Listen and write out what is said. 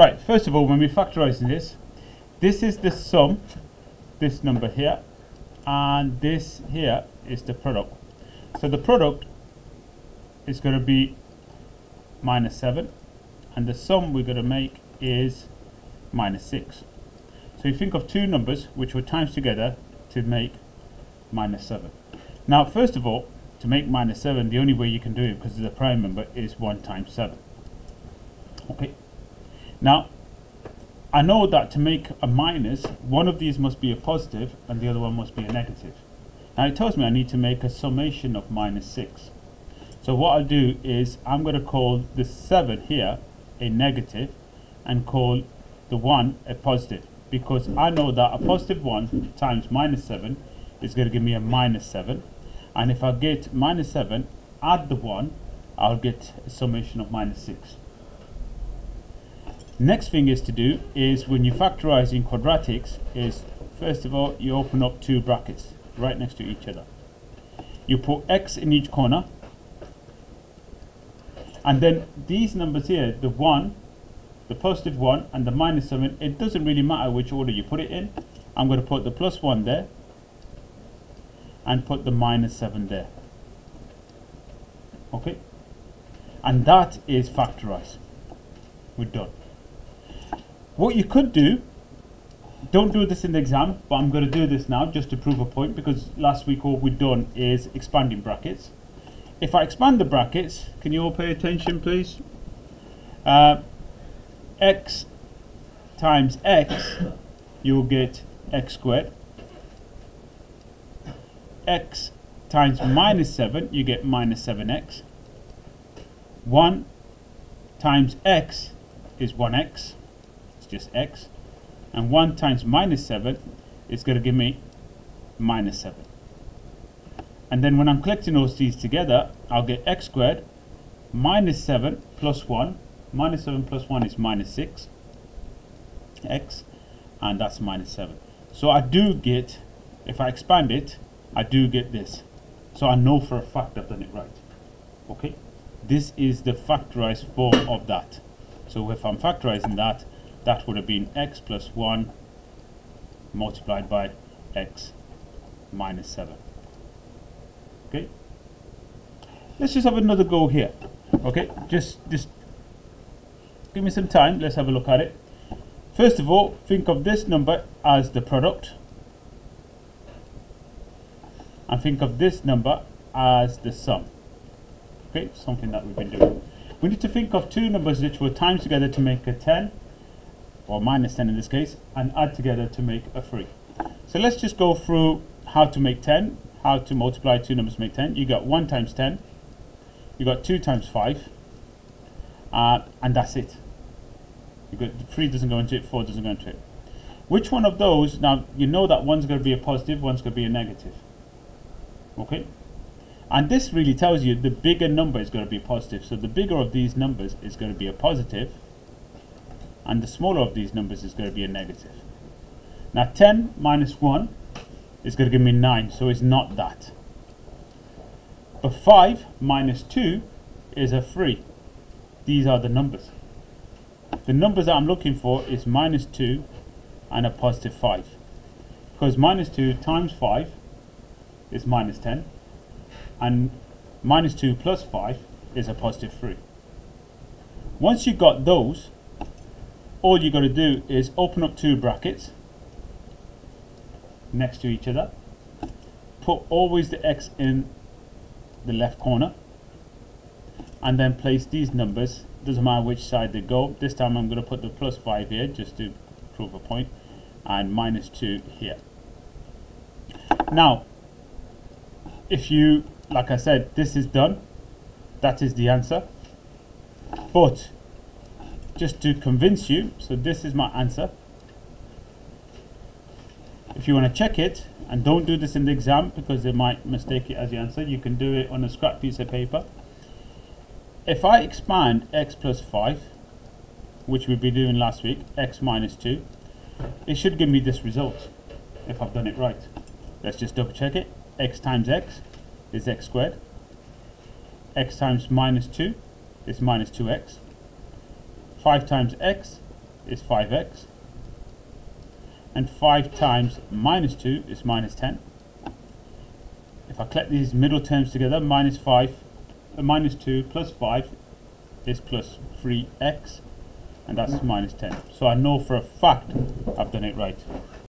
Right, first of all, when we factorise this, this is the sum, this number here, and this here is the product. So the product is going to be minus 7, and the sum we're going to make is minus 6. So you think of two numbers which were times together to make minus 7. Now, first of all, to make minus 7, the only way you can do it, because it's a prime number, is 1 times 7. Okay. Now, I know that to make a minus, one of these must be a positive and the other one must be a negative. Now it tells me I need to make a summation of minus 6. So what I'll do is I'm going to call the 7 here a negative and call the 1 a positive because I know that a positive 1 times minus 7 is going to give me a minus 7 and if I get minus 7 add the 1 I'll get a summation of minus 6 next thing is to do is when you factorize in quadratics is first of all you open up two brackets right next to each other. You put x in each corner. And then these numbers here the 1 the positive 1 and the minus 7 it doesn't really matter which order you put it in. I'm going to put the plus 1 there and put the minus 7 there. Okay? And that is factorize we're done what you could do don't do this in the exam but I'm going to do this now just to prove a point because last week all we've done is expanding brackets. If I expand the brackets can you all pay attention please? Uh, x times x you'll get x squared. X times minus 7, you get minus 7x. 1 times x is 1x, it's just x. And 1 times minus 7 is going to give me minus 7. And then when I'm collecting those these together, I'll get x squared minus 7 plus 1. Minus 7 plus 1 is minus 6 x, and that's minus 7. So I do get, if I expand it, I do get this. So I know for a fact I've done it right. Okay? This is the factorized form of that. So if I'm factorizing that, that would have been x plus 1 multiplied by x minus 7. Okay? Let's just have another go here. Okay? Just, just give me some time. Let's have a look at it. First of all, think of this number as the product and think of this number as the sum. Okay, something that we've been doing. We need to think of two numbers which were times together to make a 10, or minus 10 in this case, and add together to make a 3. So let's just go through how to make 10, how to multiply two numbers to make 10. You got 1 times 10, you got 2 times 5, uh, and that's it. You got 3 doesn't go into it, 4 doesn't go into it. Which one of those, now you know that one's going to be a positive, one's going to be a negative okay and this really tells you the bigger number is going to be positive so the bigger of these numbers is going to be a positive and the smaller of these numbers is going to be a negative. Now 10 minus 1 is going to give me 9 so it's not that. But 5 minus 2 is a 3 these are the numbers. The numbers that I'm looking for is minus 2 and a positive 5 because minus 2 times 5 is minus 10 and minus 2 plus 5 is a positive 3. Once you've got those, all you've got to do is open up two brackets next to each other, put always the x in the left corner, and then place these numbers, doesn't matter which side they go, this time I'm going to put the plus 5 here just to prove a point, and minus 2 here. Now, if you, like I said, this is done, that is the answer. But just to convince you, so this is my answer. If you want to check it, and don't do this in the exam because they might mistake it as the answer, you can do it on a scrap piece of paper. If I expand x plus 5, which we've been doing last week, x minus 2, it should give me this result, if I've done it right. Let's just double check it x times x is x squared. x times minus 2 is minus 2x. 5 times x is 5x. And 5 times minus 2 is minus 10. If I collect these middle terms together, minus 5, uh, minus 2 plus 5 is plus 3x. And that's minus 10. So I know for a fact I've done it right.